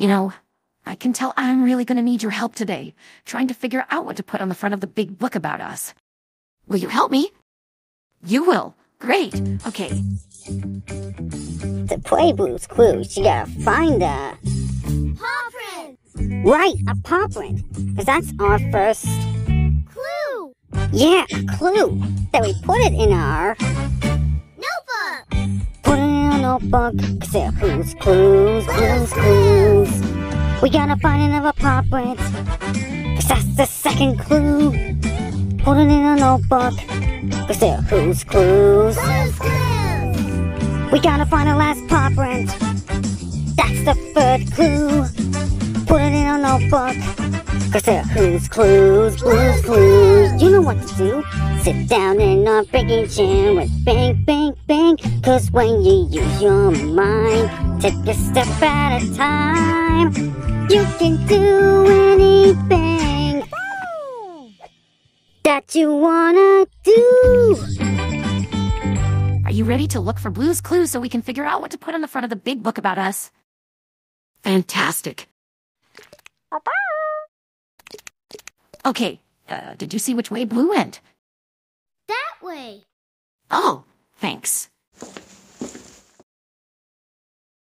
You know, I can tell I'm really gonna need your help today, trying to figure out what to put on the front of the big book about us. Will you help me? You will. Great. Okay. To play Blue's Clues, you gotta find a... Paw print! Right, a paw print. Because that's our first... Clue! Yeah, a clue. That we put it in our... Notebook! Put it in a notebook. Cause they're Blue's Clues, Blue's Clues. We gotta find another print. Cause that's the second clue. Put it in a notebook. Cause they're Blue's Clues. Clues! We gotta find a last print. That's the third clue. Put it in a notebook. Cause they're Blue's Clues, Blue's Clues. You know what to do. Sit down in a banking chair with bang, bang, bang. Cause when you use your mind, take a step at a time. You can do anything that you wanna do. Are you ready to look for Blue's clues so we can figure out what to put on the front of the big book about us? Fantastic. Okay, uh, did you see which way Blue went? That way! Oh, thanks.